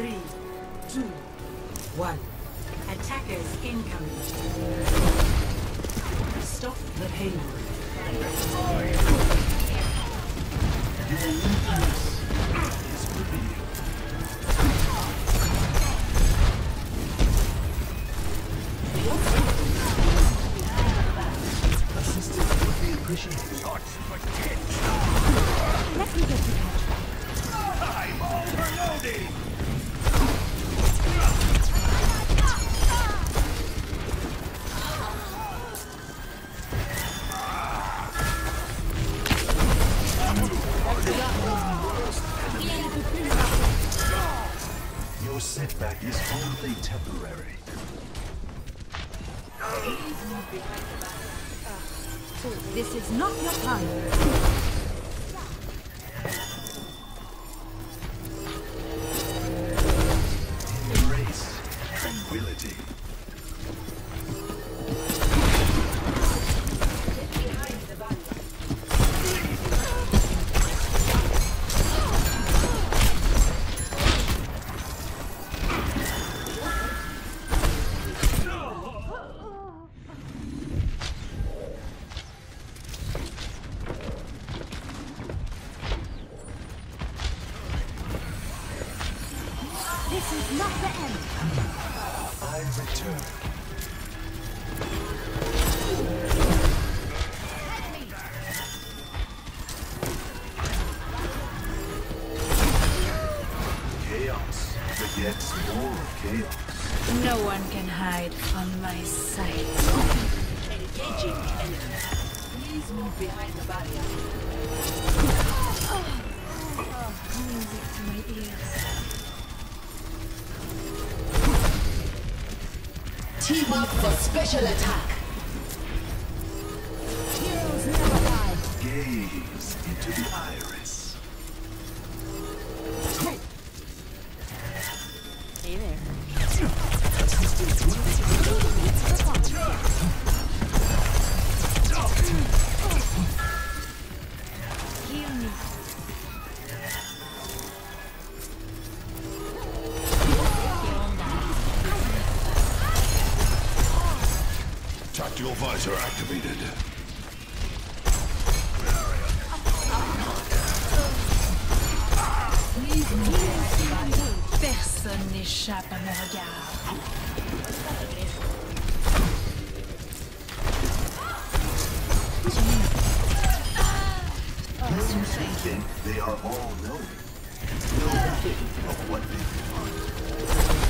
Three, two, one. Attackers incoming. Stop the appreciated. Let me get you that. I'm overloading! Your setback is only temporary. This is not your time. This is not the end. I return. Chaos begets more chaos. No one can hide from my sight. Engaging enemy. Please move behind the barrier. Team up for special attack. Heroes never die. Gaze into the iris. Hey there. Tactical visor activated. Personne n'échappe à mon regard. they are all knowing. Know nothing of what they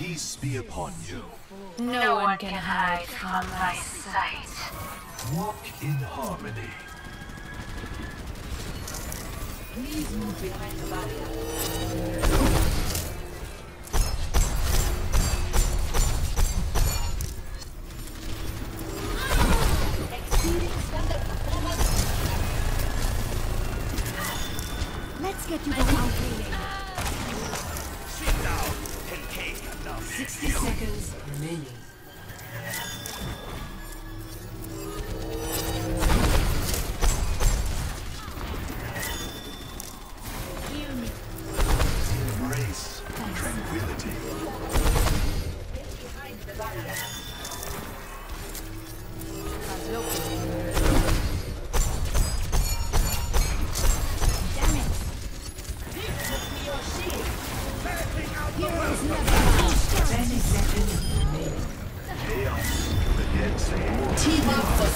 peace be upon you. No one can hide from my sight. Walk in harmony. Please move behind the barrier. Let's get you the out 60 seconds remaining.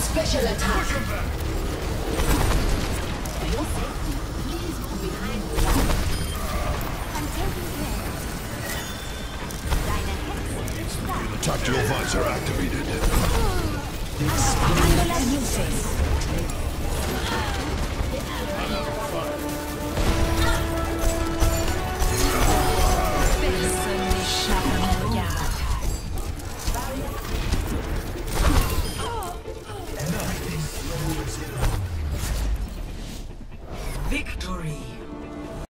Special attack. For your safety, please move behind the. I'm taking care. Dyna Hex, stop. Tactical visor activated.